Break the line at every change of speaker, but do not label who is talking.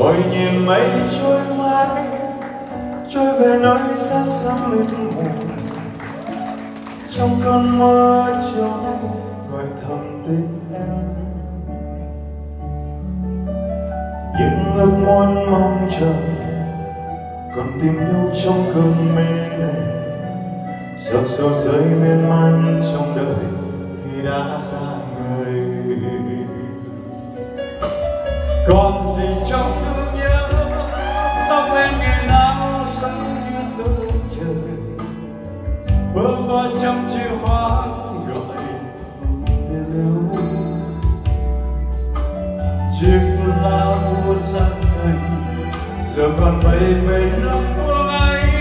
rồi nhìn mây trôi mãi, trôi về nơi xa xăm mịt mù trong cơn mơ chiều nay, gọi thầm tên em. Những ước muốn mong chờ, còn tìm nhau trong cơn mê này. Giọt sầu rơi miên man trong đời khi đã xa còn gì trong thương nhớ, tóc em ngày nào sáng như tơ trời. Bơ vơ trong chiều hoang gọi để yêu chiếc lao mua sang đây giờ còn bay về năm phương ấy